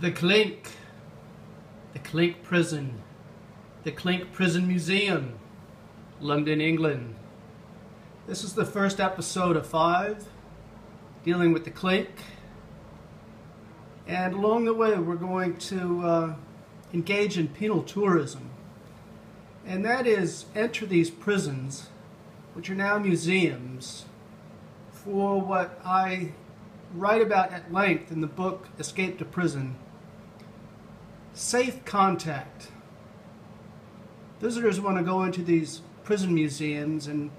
The Clink. The Clink Prison. The Clink Prison Museum. London, England. This is the first episode of five dealing with the Clink. And along the way, we're going to uh, engage in penal tourism. And that is enter these prisons, which are now museums, for what I write about at length in the book Escape to Prison safe contact. Visitors want to go into these prison museums and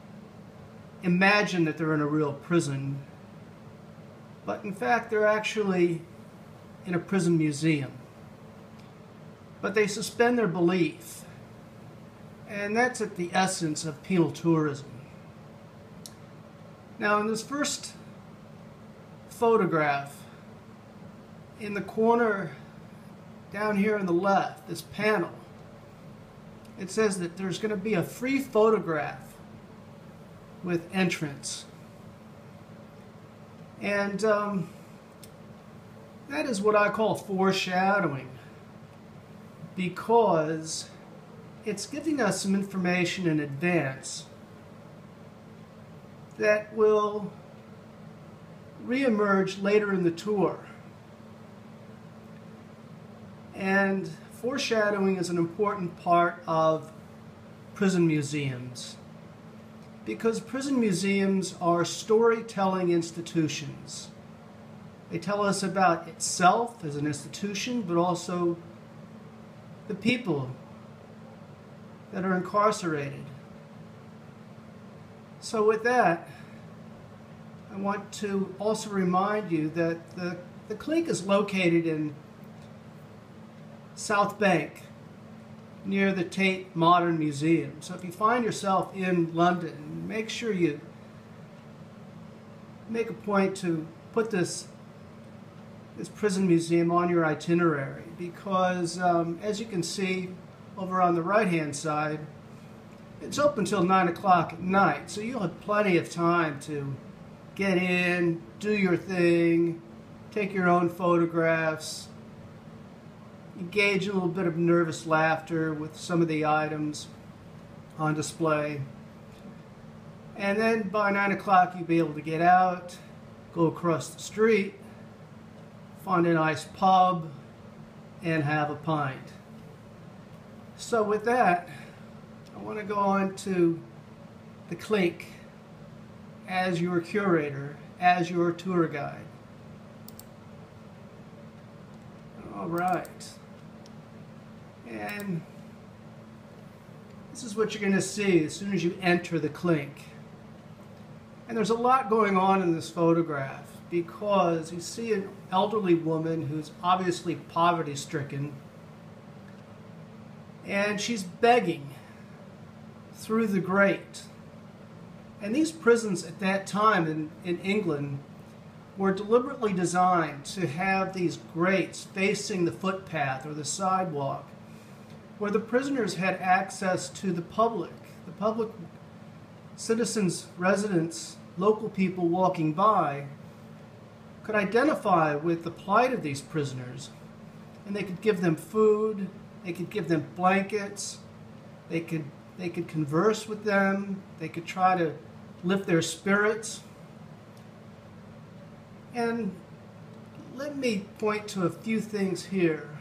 imagine that they're in a real prison, but in fact, they're actually in a prison museum. But they suspend their belief, and that's at the essence of penal tourism. Now, in this first photograph, in the corner down here on the left, this panel, it says that there's going to be a free photograph with entrance. And um, that is what I call foreshadowing because it's giving us some information in advance that will reemerge later in the tour. And foreshadowing is an important part of prison museums because prison museums are storytelling institutions. They tell us about itself as an institution, but also the people that are incarcerated. So, with that, I want to also remind you that the, the Clink is located in South Bank near the Tate Modern Museum. So if you find yourself in London, make sure you make a point to put this this prison museum on your itinerary because um, as you can see over on the right hand side it's open until 9 o'clock at night so you'll have plenty of time to get in do your thing take your own photographs engage in a little bit of nervous laughter with some of the items on display. And then by 9 o'clock, you'll be able to get out, go across the street, find a nice pub, and have a pint. So with that, I want to go on to the Clink as your curator, as your tour guide. All right. And this is what you're going to see as soon as you enter the clink. And there's a lot going on in this photograph because you see an elderly woman who's obviously poverty stricken and she's begging through the grate. And these prisons at that time in, in England were deliberately designed to have these grates facing the footpath or the sidewalk where the prisoners had access to the public. The public, citizens, residents, local people walking by could identify with the plight of these prisoners and they could give them food, they could give them blankets, they could they could converse with them, they could try to lift their spirits. And let me point to a few things here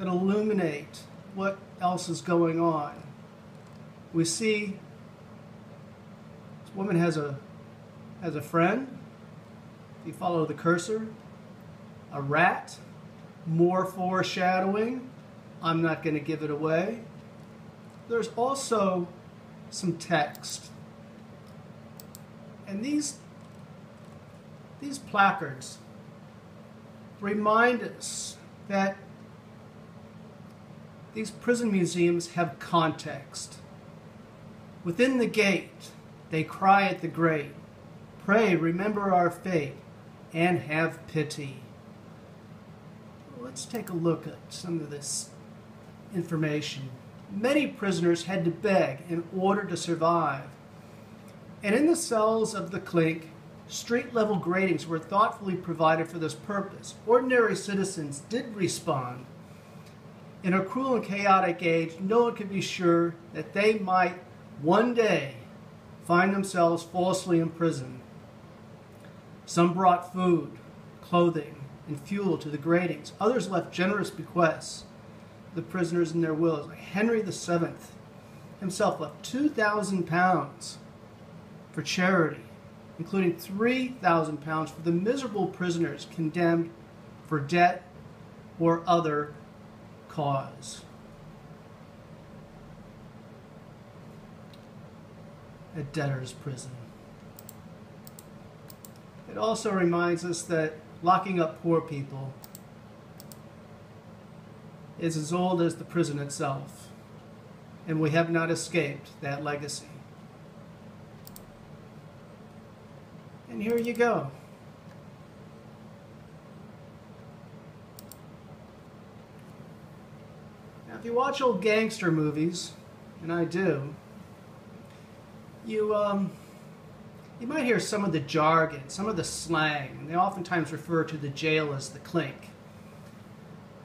that illuminate what else is going on. We see this woman has a has a friend. If you follow the cursor, a rat, more foreshadowing. I'm not going to give it away. There's also some text. And these these placards remind us that these prison museums have context. Within the gate, they cry at the grate, Pray, remember our fate, and have pity. Let's take a look at some of this information. Many prisoners had to beg in order to survive. And in the cells of the clink, Street level gratings were thoughtfully provided for this purpose. Ordinary citizens did respond. In a cruel and chaotic age, no one could be sure that they might one day find themselves falsely imprisoned. Some brought food, clothing, and fuel to the gratings. Others left generous bequests the prisoners in their wills. Like Henry VII himself left 2,000 pounds for charity including 3,000 pounds for the miserable prisoners condemned for debt or other cause. A debtor's prison. It also reminds us that locking up poor people is as old as the prison itself, and we have not escaped that legacy. And here you go. If you watch old gangster movies, and I do, you um, you might hear some of the jargon, some of the slang, and they oftentimes refer to the jail as the clink.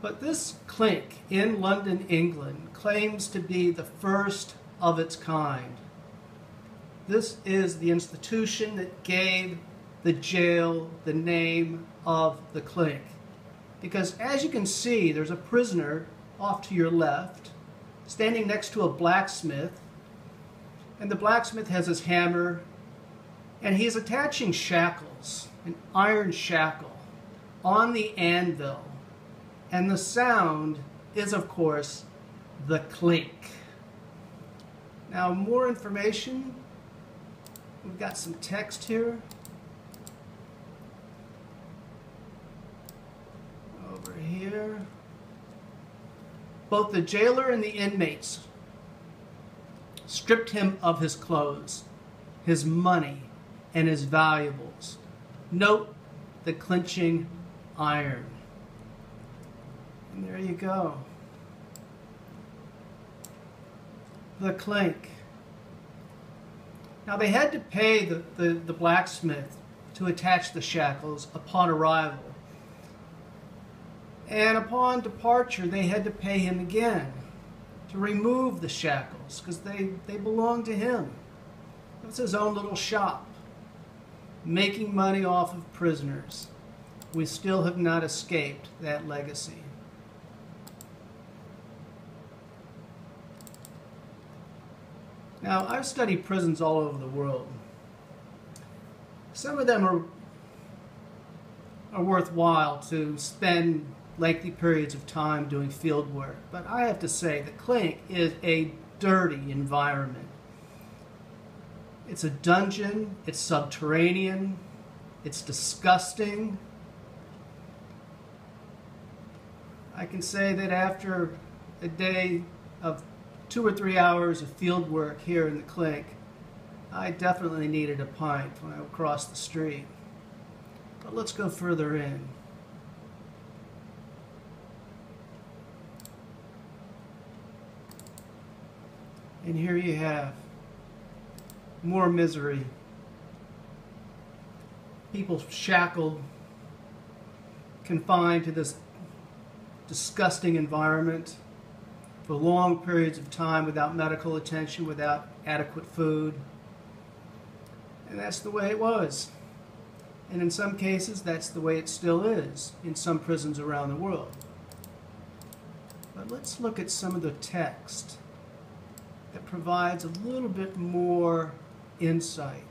But this clink in London, England, claims to be the first of its kind. This is the institution that gave the jail the name of the clink. Because as you can see, there's a prisoner off to your left, standing next to a blacksmith, and the blacksmith has his hammer, and he's attaching shackles, an iron shackle, on the anvil. And the sound is, of course, the clink. Now, more information We've got some text here. Over here. Both the jailer and the inmates stripped him of his clothes, his money, and his valuables. Note the clinching iron. And there you go. The clink. Now they had to pay the, the, the blacksmith to attach the shackles upon arrival. And upon departure, they had to pay him again to remove the shackles because they, they belonged to him. It was his own little shop, making money off of prisoners. We still have not escaped that legacy. Now, I've studied prisons all over the world. Some of them are, are worthwhile to spend lengthy periods of time doing field work, but I have to say the Clink is a dirty environment. It's a dungeon, it's subterranean, it's disgusting. I can say that after a day of two or three hours of field work here in the Clink, I definitely needed a pint when I crossed the street. But let's go further in. And here you have more misery. People shackled, confined to this disgusting environment for long periods of time without medical attention, without adequate food. And that's the way it was. And in some cases, that's the way it still is in some prisons around the world. But let's look at some of the text that provides a little bit more insight.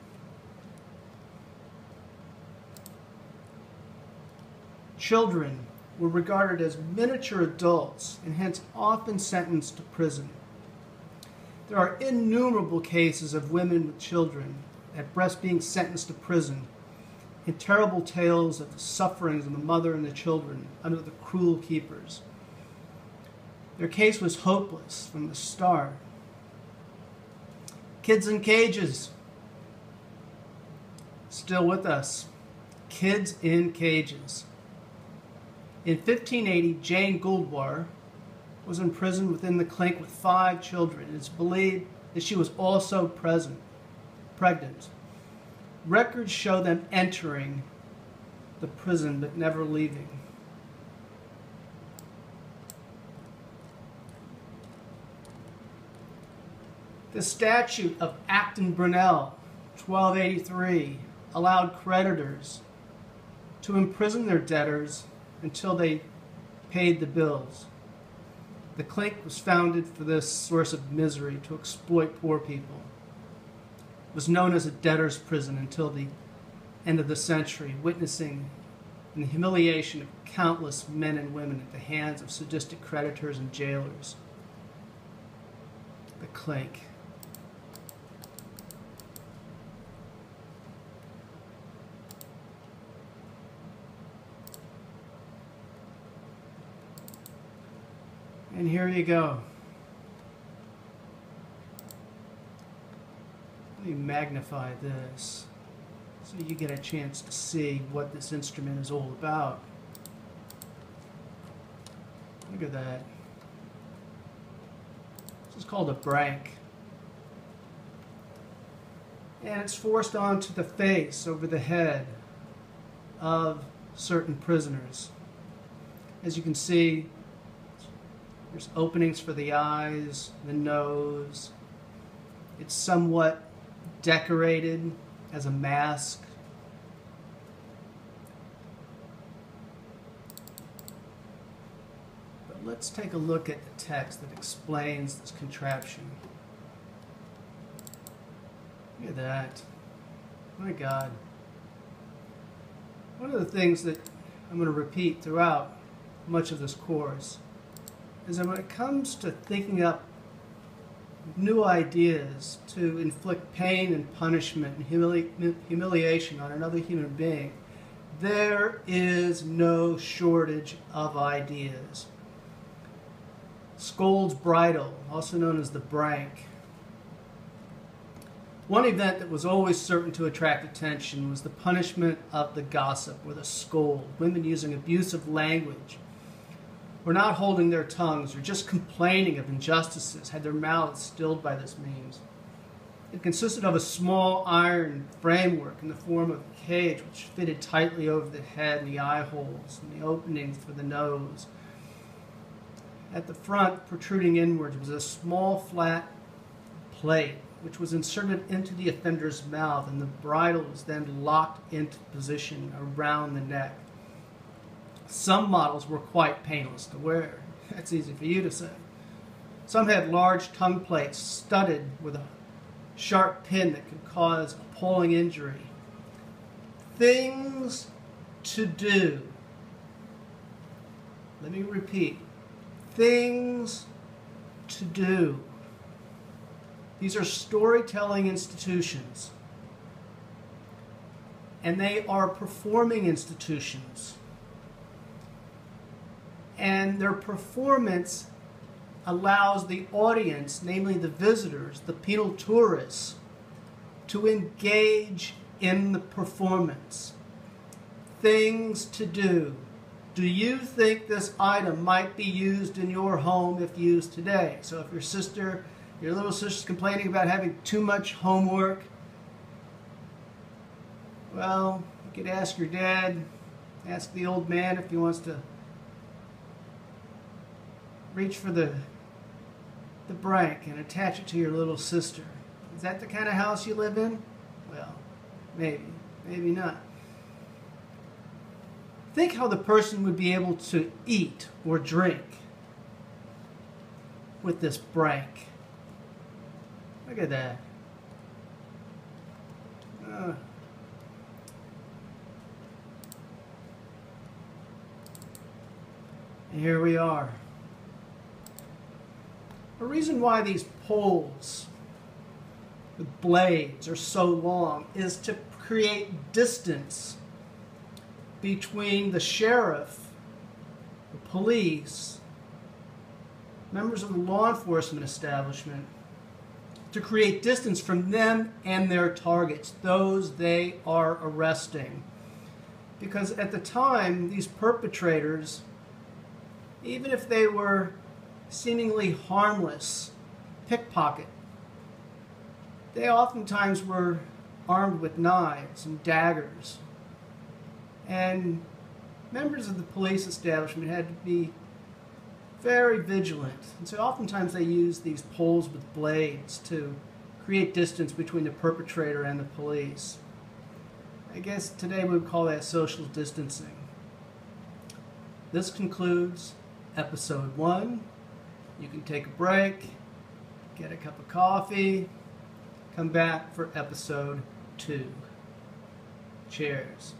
Children were regarded as miniature adults and hence often sentenced to prison. There are innumerable cases of women with children at breast being sentenced to prison and terrible tales of the sufferings of the mother and the children under the cruel keepers. Their case was hopeless from the start. Kids in cages, still with us. Kids in cages. In 1580, Jane Gouldwar was imprisoned within the clink with five children. It's believed that she was also present, pregnant. records show them entering the prison but never leaving. The statute of Acton Burnell, 1283, allowed creditors to imprison their debtors until they paid the bills. The clink was founded for this source of misery to exploit poor people. It was known as a debtor's prison until the end of the century, witnessing the humiliation of countless men and women at the hands of sadistic creditors and jailers. The clink. And here you go. Let me magnify this so you get a chance to see what this instrument is all about. Look at that. This is called a brank. And it's forced onto the face over the head of certain prisoners. As you can see, there's openings for the eyes, the nose. It's somewhat decorated as a mask. But let's take a look at the text that explains this contraption. Look at that. My God. One of the things that I'm going to repeat throughout much of this course is that when it comes to thinking up new ideas to inflict pain and punishment and humili humiliation on another human being, there is no shortage of ideas. Scold's Bridle, also known as the Brank. One event that was always certain to attract attention was the punishment of the gossip or the scold, women using abusive language were not holding their tongues or just complaining of injustices, had their mouths stilled by this means. It consisted of a small iron framework in the form of a cage which fitted tightly over the head and the eye holes and the openings for the nose. At the front, protruding inwards, was a small flat plate which was inserted into the offender's mouth, and the bridle was then locked into position around the neck. Some models were quite painless to wear. That's easy for you to say. Some had large tongue plates studded with a sharp pin that could cause appalling injury. Things to do. Let me repeat. Things to do. These are storytelling institutions. And they are performing institutions and their performance allows the audience, namely the visitors, the penal tourists, to engage in the performance. Things to do. Do you think this item might be used in your home if used today? So if your sister, your little sister's complaining about having too much homework, well, you could ask your dad, ask the old man if he wants to reach for the the brank and attach it to your little sister. Is that the kind of house you live in? Well, maybe, maybe not. Think how the person would be able to eat or drink with this brank. Look at that. Uh, here we are. The reason why these poles with blades are so long is to create distance between the sheriff, the police, members of the law enforcement establishment, to create distance from them and their targets, those they are arresting. Because at the time, these perpetrators, even if they were seemingly harmless pickpocket. They oftentimes were armed with knives and daggers. And members of the police establishment had to be very vigilant. And so oftentimes they used these poles with blades to create distance between the perpetrator and the police. I guess today we would call that social distancing. This concludes episode one. You can take a break, get a cup of coffee, come back for episode two. Cheers.